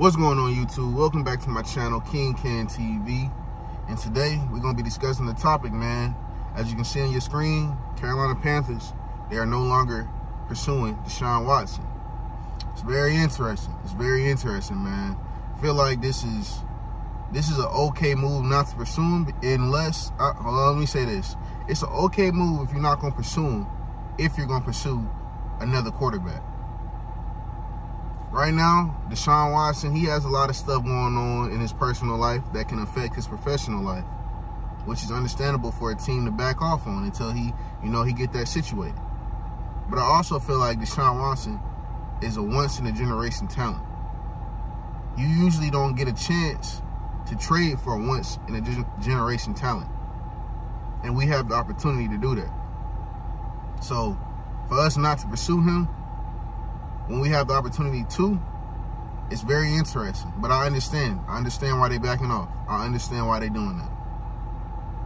What's going on YouTube? Welcome back to my channel, King Ken TV. And today we're gonna be discussing the topic, man. As you can see on your screen, Carolina Panthers, they are no longer pursuing Deshaun Watson. It's very interesting. It's very interesting, man. I feel like this is this is an okay move not to pursue him unless uh, hold on, let me say this. It's an okay move if you're not gonna pursue him, if you're gonna pursue another quarterback right now, Deshaun Watson, he has a lot of stuff going on in his personal life that can affect his professional life, which is understandable for a team to back off on until he, you know, he get that situated. But I also feel like Deshaun Watson is a once-in-a-generation talent. You usually don't get a chance to trade for a once-in-a-generation talent. And we have the opportunity to do that. So, for us not to pursue him, when we have the opportunity to, it's very interesting. But I understand. I understand why they're backing off. I understand why they're doing that.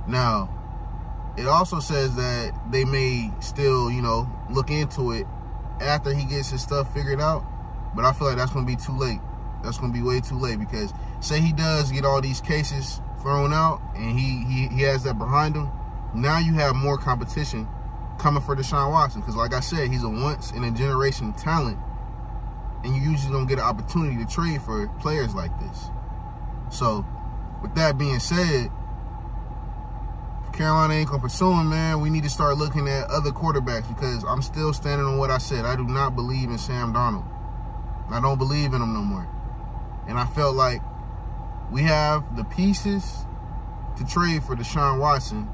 Now, it also says that they may still, you know, look into it after he gets his stuff figured out. But I feel like that's going to be too late. That's going to be way too late because say he does get all these cases thrown out and he, he, he has that behind him. Now you have more competition coming for Deshaun Watson because like I said, he's a once in a generation talent and you usually don't get an opportunity to trade for players like this. So, with that being said, Carolina ain't gonna pursue him, man, we need to start looking at other quarterbacks because I'm still standing on what I said. I do not believe in Sam Darnold. I don't believe in him no more. And I felt like we have the pieces to trade for Deshaun Watson.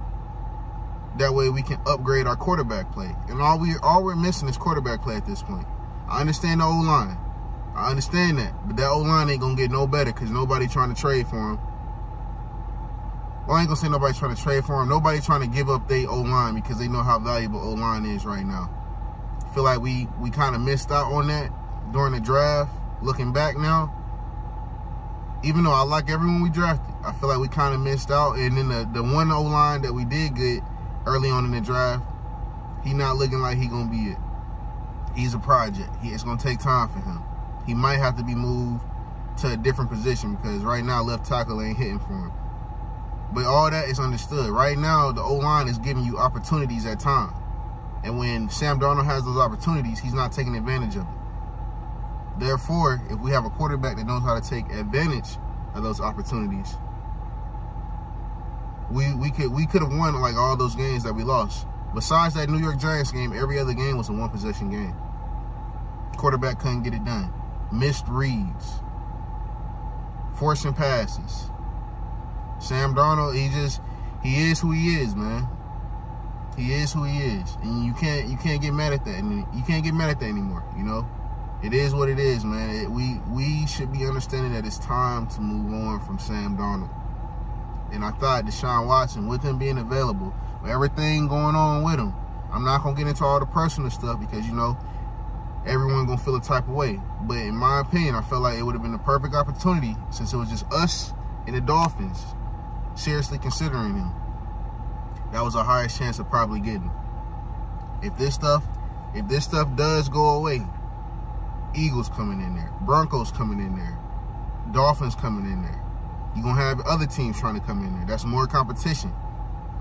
That way we can upgrade our quarterback play. And all we all we're missing is quarterback play at this point. I understand the O line. I understand that. But that O line ain't gonna get no better because nobody trying to trade for him. Well, I ain't gonna say nobody trying to trade for him. Nobody trying to give up their O line because they know how valuable O line is right now. Feel like we we kind of missed out on that during the draft. Looking back now, even though I like everyone we drafted, I feel like we kind of missed out. And then the the one O line that we did get early on in the draft, he not looking like he gonna be it. He's a project. He, it's gonna take time for him. He might have to be moved to a different position because right now left tackle ain't hitting for him. But all that is understood. Right now, the O-line is giving you opportunities at time. And when Sam Darnold has those opportunities, he's not taking advantage of it. Therefore, if we have a quarterback that knows how to take advantage of those opportunities, we we could we could have won like all those games that we lost. Besides that New York Giants game, every other game was a one possession game. Quarterback couldn't get it done missed reads, forcing passes. Sam Darnold, he just he is who he is, man. He is who he is, and you can't you can't get mad at that. You can't get mad at that anymore. You know, it is what it is, man. It, we we should be understanding that it's time to move on from Sam Darnold. And I thought Deshaun Watson, with him being available, with everything going on with him, I'm not gonna get into all the personal stuff because you know everyone gonna feel a type of way. But in my opinion, I felt like it would have been the perfect opportunity since it was just us and the Dolphins seriously considering him. That was our highest chance of probably getting. If this stuff, if this stuff does go away, Eagles coming in there, Broncos coming in there, Dolphins coming in there. You're gonna have other teams trying to come in there. That's more competition.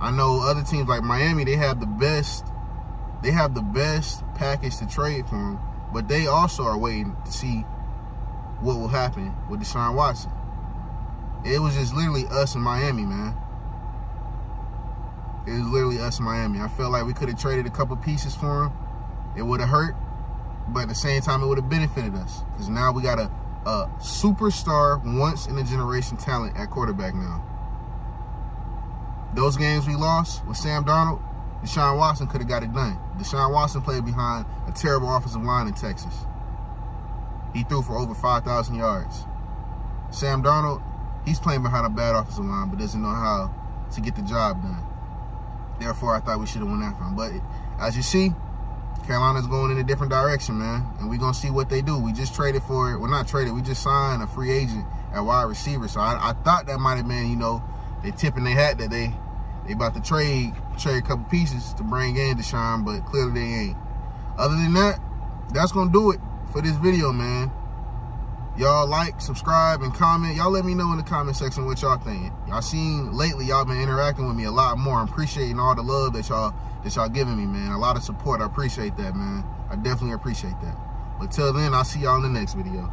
I know other teams like Miami, they have the best, they have the best package to trade for him but they also are waiting to see what will happen with Deshaun Watson. It was just literally us in Miami, man. It was literally us in Miami. I felt like we could have traded a couple pieces for him. It would have hurt, but at the same time, it would have benefited us. Because now we got a, a superstar, once-in-a-generation talent at quarterback now. Those games we lost with Sam Darnold, Deshaun Watson could have got it done. Deshaun Watson played behind a terrible offensive line in Texas. He threw for over 5,000 yards. Sam Darnold, he's playing behind a bad offensive line, but doesn't know how to get the job done. Therefore, I thought we should have went after him. But as you see, Carolina's going in a different direction, man. And we're going to see what they do. We just traded for, it. well, not traded, we just signed a free agent at wide receiver. So I, I thought that might have been, you know, they tipping their hat that they they about to trade trade a couple pieces to bring in Deshaun, but clearly they ain't. Other than that, that's gonna do it for this video, man. Y'all like, subscribe, and comment. Y'all let me know in the comment section what y'all think. Y'all seen lately, y'all been interacting with me a lot more. I'm appreciating all the love that y'all that y'all giving me, man. A lot of support. I appreciate that, man. I definitely appreciate that. But till then, I'll see y'all in the next video.